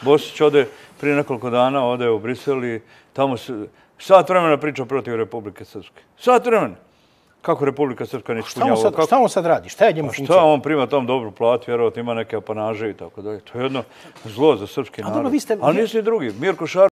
Bosić ode prije nekoliko dana, ode u Brisel i tamo se... Sat vremena priča protiv Republike Srpske. Sat vremena! Kako Republika Srpska ne ispunjava... Šta, kako... šta on sad radi? Šta je njemu pa funkcija? Šta on prima tom dobru platu, vjerovatno ima neke apanaže i tako dalje. To je jedno zlo za srpski narod. Ali nisi drugi. Mirko Šar...